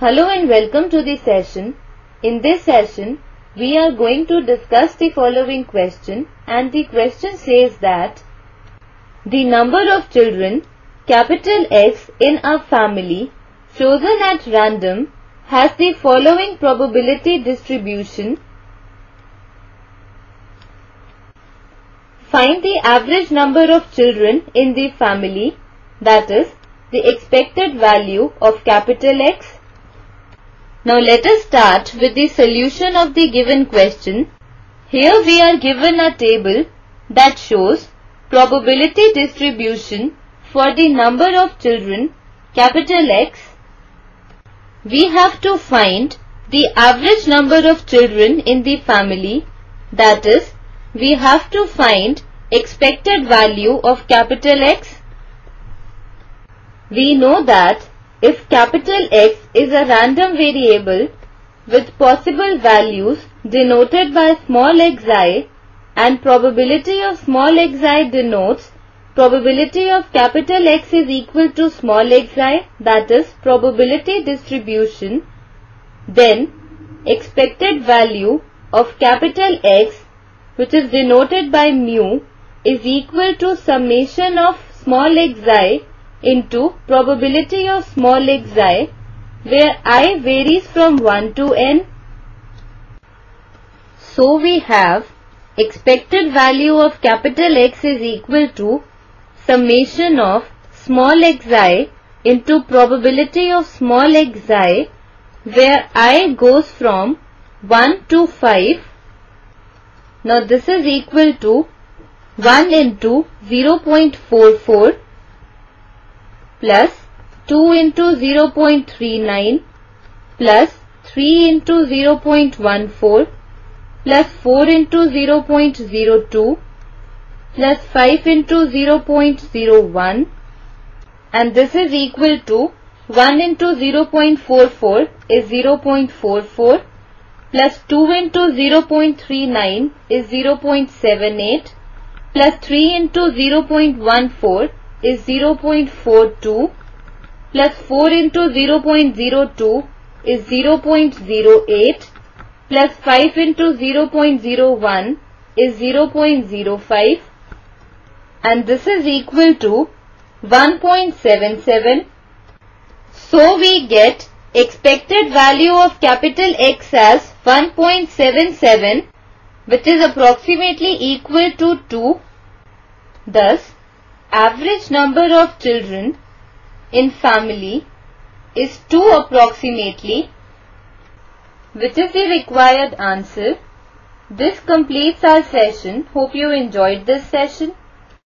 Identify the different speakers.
Speaker 1: Hello and welcome to the session. In this session, we are going to discuss the following question and the question says that the number of children capital X in a family chosen at random has the following probability distribution. Find the average number of children in the family that is the expected value of capital X now let us start with the solution of the given question. Here we are given a table that shows probability distribution for the number of children capital X. We have to find the average number of children in the family that is we have to find expected value of capital X. We know that if capital X is a random variable with possible values denoted by small xi and probability of small xi denotes probability of capital X is equal to small xi that is probability distribution then expected value of capital X which is denoted by mu is equal to summation of small xi into probability of small xi where i varies from 1 to n. So we have expected value of capital X is equal to summation of small xi into probability of small xi where i goes from 1 to 5. Now this is equal to 1 into 0.44 plus 2 into 0.39 plus 3 into 0.14 plus 4 into 0.02 plus 5 into 0.01 and this is equal to 1 into 0.44 is 0.44 plus 2 into 0.39 is 0.78 plus 3 into 0.14 is 0.42 plus 4 into 0.02 is 0.08 plus 5 into 0.01 is 0.05 and this is equal to 1.77. So we get expected value of capital X as 1.77 which is approximately equal to 2. Thus, average number of children in family is 2 approximately which is the required answer. This completes our session. Hope you enjoyed this session.